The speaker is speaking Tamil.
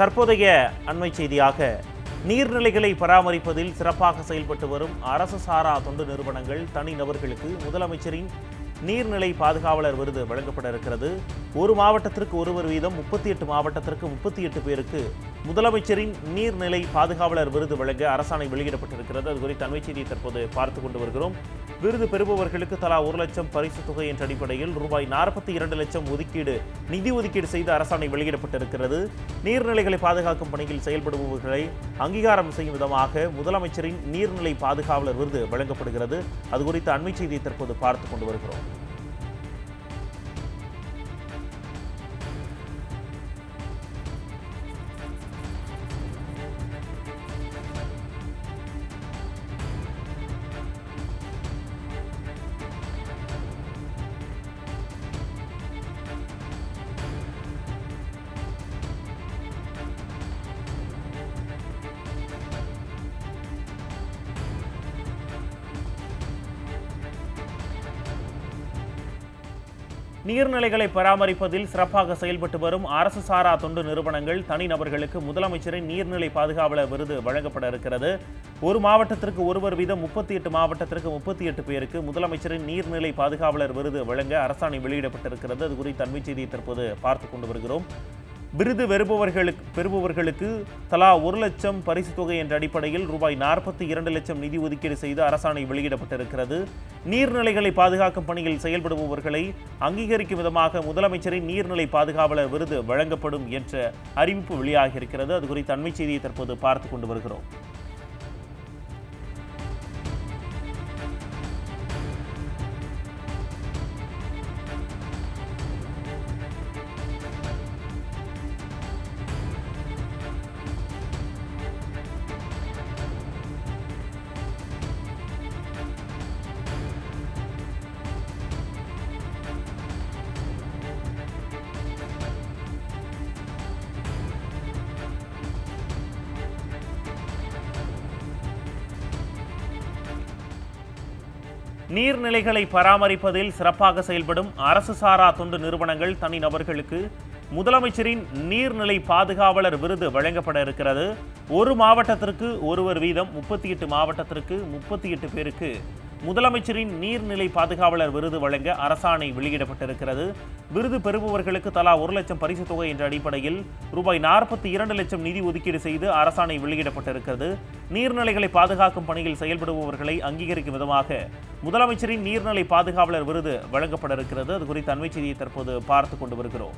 தற்போதைய அண்மை செய்தியாக நீர்நிலைகளை பராமரிப்பதில் சிறப்பாக செயல்பட்டு வரும் அரசு சாரா தொண்டு நிறுவனங்கள் தனிநபர்களுக்கு முதலமைச்சரின் நீர்நிலை பாதுகாவலர் விருது வழங்கப்பட இருக்கிறது. ஒரு மாவட்டத்திற்கு ஒருவர் வீதம் முப்பத்தி எட்டு மாவட்டத்திற்கு முப்பத்தி எட்டு பேருக்கு முதலமைச்சரின் நீர்நிலை பாதுகாவலர் விருது வழங்க அரசாணை வெளியிடப்பட்டிருக்கிறது. அது குறித்து அண்மை செய்தியை தற்போது பார்த்து கொண்டு வருகிறோம். விருது பெறுபவர்களுக்கு தலா ஒரு லட்சம் பரிசு தொகை என்ற அடிப்படையில் ரூபாய் நாற்பத்தி இரண்டு லட்சம் ஒதுக்கீடு நிதி ஒதுக்கீடு செய்து அரசாணை வெளியிடப்பட்டிருக்கிறது. நீர்நிலைகளை பாதுகாக்கும் பணியில் செயல்படுபவர்களை அங்கீகாரம் செய்யும் விதமாக முதலமைச்சரின் நீர்நிலை பாதுகாவலர் விருது வழங்கப்படுகிறது. அது குறித்த அண்மை செய்தியை தற்போது பார்த்து கொண்டு வருகிறோம். நீர்நிலைகளை பராமரிப்பதில் சிறப்பாக செயல்பட்டு வரும் அரசு சாரா தொண்டு நிறுவனங்கள் தனிநபர்களுக்கு முதலமைச்சரின் நீர்நிலை பாதுகாவலர் விருது வழங்கப்பட இருக்கிறது. ஒரு மாவட்டத்திற்கு ஒருவர் வீதம் முப்பத்தி எட்டு மாவட்டத்திற்கு முப்பத்தி எட்டு பேருக்கு முதலமைச்சரின் நீர்நிலை பாதுகாவலர் விருது வழங்க அரசாணை வெளியிடப்பட்டிருக்கிறது. அது குறித்த அண்மை செய்தியை தற்போது பார்த்து கொண்டு வருகிறோம். விருது பெறுபவர்களுக்கு பெறுபவர்களுக்கு தலா ஒரு லட்சம் பரிசு தொகை என்ற அடிப்படையில் ரூபாய் நாற்பத்தி இரண்டு லட்சம் நிதி ஒதுக்கீடு செய்து அரசாணை வெளியிடப்பட்டிருக்கிறது. நீர்நிலைகளை பாதுகாக்கும் பணியில் செயல்படுபவர்களை அங்கீகரிக்கும் விதமாக முதலமைச்சரின் நீர்நிலை பாதுகாவலர் விருது வழங்கப்படும் என்ற அறிவிப்பு வெளியாகியிருக்கிறது. அது குறித்த அண்மை செய்தியை தற்போது பார்த்து கொண்டு வருகிறோம். நீர்நிலைகளை பராமரிப்பதில் சிறப்பாக செயல்படும் அரசு சாரா தொண்டு நிறுவனங்கள் தனிநபர்களுக்கு முதலமைச்சரின் நீர்நிலை பாதுகாவலர் விருது வழங்கப்பட இருக்கிறது. ஒரு மாவட்டத்திற்கு ஒருவர் வீதம் முப்பத்தி எட்டு மாவட்டத்திற்கு முப்பத்தி எட்டு பேருக்கு முதலமைச்சரின் நீர்நிலை பாதுகாவலர் விருது வழங்க அரசாணை வெளியிடப்பட்டிருக்கிறது. விருது பெறுபவர்களுக்கு தலா ஒரு லட்சம் பரிசு தொகை என்ற அடிப்படையில் ரூபாய் நாற்பத்தி இரண்டு லட்சம் நிதி ஒதுக்கீடு செய்து அரசாணை வெளியிடப்பட்டிருக்கிறது. நீர்நிலைகளை பாதுகாக்கும் பணியில் செயல்படுபவர்களை அங்கீகரிக்கும் விதமாக முதலமைச்சரின் நீர்நிலை பாதுகாவலர் விருது வழங்கப்பட இருக்கிறது அது குறித்த அண்மை செய்தியை தற்போது பார்த்து கொண்டு வருகிறோம்.